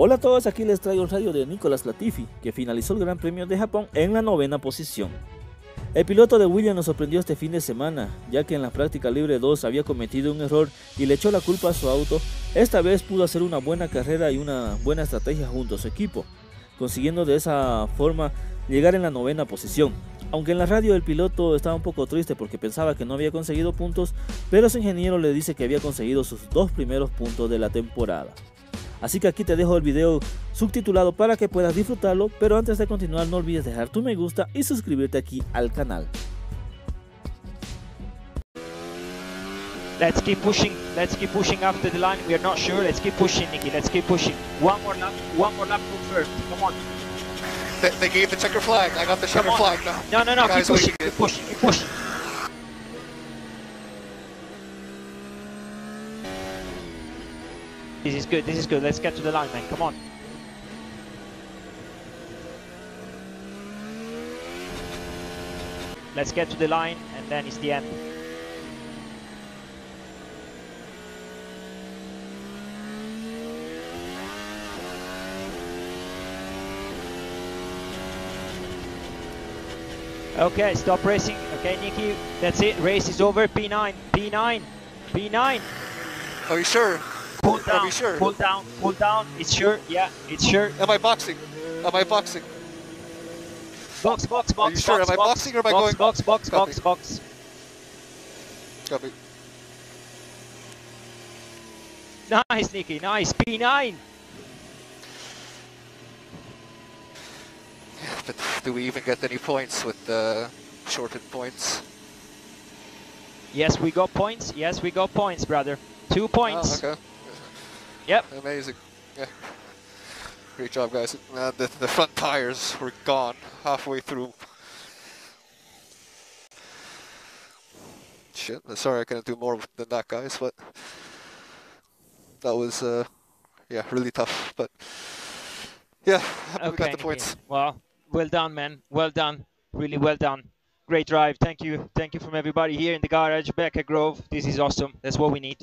Hola a todos, aquí les traigo el radio de Nicolas Latifi, que finalizó el Gran Premio de Japón en la novena posición. El piloto de Williams nos sorprendió este fin de semana, ya que en la práctica libre 2 había cometido un error y le echó la culpa a su auto. Esta vez pudo hacer una buena carrera y una buena estrategia junto a su equipo, consiguiendo de esa forma llegar en la novena posición. Aunque en la radio el piloto estaba un poco triste porque pensaba que no había conseguido puntos, pero su ingeniero le dice que había conseguido sus dos primeros puntos de la temporada. Así que aquí te dejo el video subtitulado para que puedas disfrutarlo, pero antes de continuar no olvides dejar tu me gusta y suscribirte aquí al canal. Let's keep pushing. Let's keep pushing after the line. We are not sure. Let's keep pushing, Nicky. Let's keep pushing. One more lap. One more lap to first. Come on. They, they gave the checker flag. I got the checker flag now. No, no, no. Keep Guys, pushing. wait. Keep pushing. Keep pushing. This is good. This is good. Let's get to the line, man. Come on. Let's get to the line, and then it's the end. Okay, stop racing. Okay, Nikki, that's it. Race is over. P9, P9, P9. Are you sure? Pull Are down, sure? pull down, pull down. It's sure. Yeah, it's sure. Am I boxing? Am I boxing? Box, box, box. Are you sure? Box, Am I box, boxing or am I box, going- Box, box, Copy. box, box. Copy. Nice, Nikki. Nice. P9. But do we even get any points with uh, the shorted points? Yes, we got points. Yes, we got points, brother. Two oh, points. Oh, okay. Yep. Amazing. Yeah. Great job, guys. Uh, the, the front tires were gone halfway through. Shit. Sorry I couldn't do more than that, guys, but that was, uh, yeah, really tough. But yeah, happy we got the points. Well, well done, man. Well done. Really well done. Great drive. Thank you. Thank you from everybody here in the garage, back at Grove. This is awesome. That's what we need.